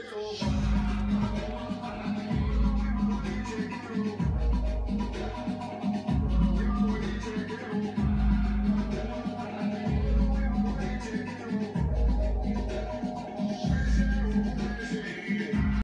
It's over.